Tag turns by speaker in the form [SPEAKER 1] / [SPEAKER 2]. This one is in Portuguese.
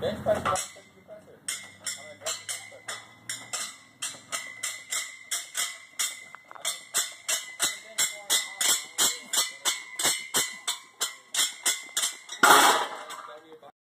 [SPEAKER 1] Bem de parte